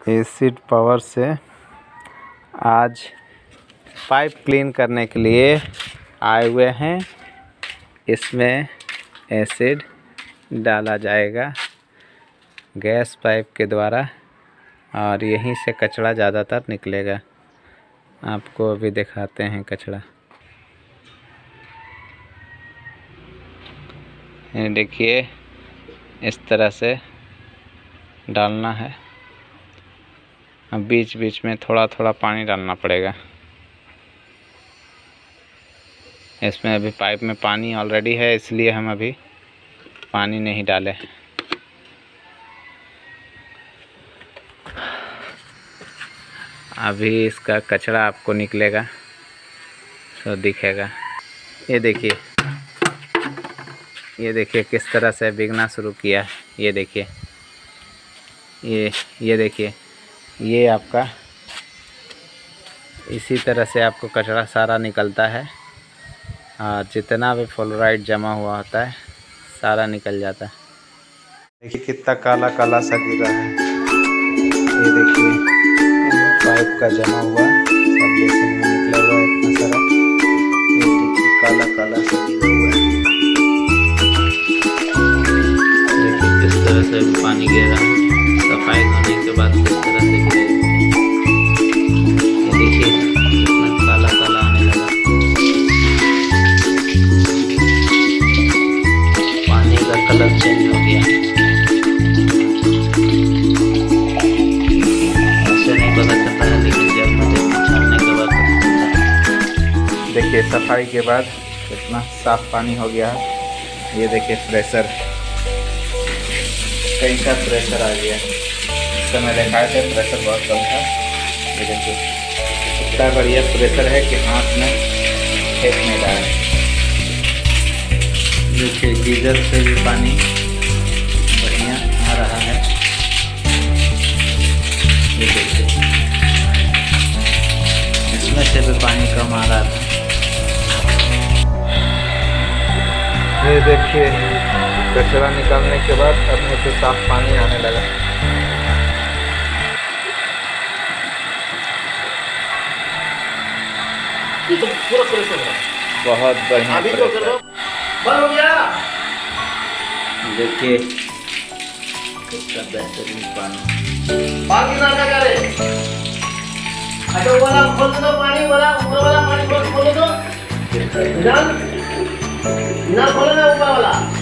Acid power से आज pipe clean करने के लिए आए हुए हैं। इसमें एसिड डाला जाएगा गैस पाइप के द्वारा और यहीं से कचरा ज़्यादातर निकलेगा। आपको अभी दिखाते हैं कचरा देखिए, इस तरह से डालना है। अब बीच बीच में थोड़ा थोड़ा पानी डालना पड़ेगा। इसमें अभी पाइप में पानी ऑलरेडी है, इसलिए हम अभी पानी नहीं डाले। अभी इसका कचरा आपको निकलेगा तो दिखेगा। ये देखिए ये देखिए किस तरह से बिगना शुरू किया ये देखिए, ये ये देखिए। ये आपका इसी तरह से आपको कचरा सारा निकलता है और जितना भी फ्लोराइड जमा हुआ होता है सारा निकल जाता है। देखिए कितना काला काला सा गिरा है। ये देखिए पाइप का जमा हुआ सब में निकला हुआ है इतना सारा। ये देखिए काला काला सा गिरा हुआ है। देखिए किस तरह से पानी गिर रहा है। सफ़ाई होने के बाद किस तरह देखिए, सफ़ाई के बाद कितना साफ़ पानी हो गया ये देखिए, प्रेशर। कई का प्रेशर आ गया। समय दिखाए थे प्रेशर बहुत कम था। लेकिन कुछ इतना बढ़िया प्रेशर है कि हाथ में नहीं रहा है देखिए गीजर से भी पानी बढ़िया आ रहा है। ये देखिए। इसमें से भी पानी कम आ रहा था। ये देखिए कचरा निकालने के बाद अपने से साफ़ पानी आने लगा। ये तो पूरा है। बहुत बढ़िया अभी तो बंद हो गया। देखिए कितना बेहतरीन पानी। पानी ना करे? अच्छा वाला खोल दो पानी वाला ऊपर वाला पानी खोल खोल दो। ना ऊपर वाला।